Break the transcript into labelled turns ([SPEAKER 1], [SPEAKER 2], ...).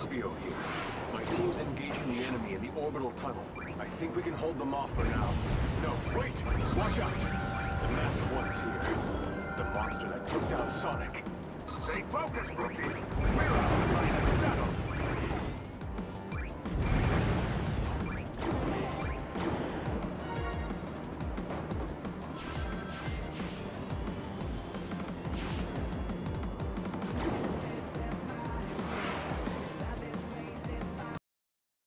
[SPEAKER 1] Scorpio here. My team's engaging the enemy in the orbital tunnel. I think we can hold them off for now. No, wait! Watch out! The masked one is here. The monster that took down Sonic.
[SPEAKER 2] Stay focused, rookie.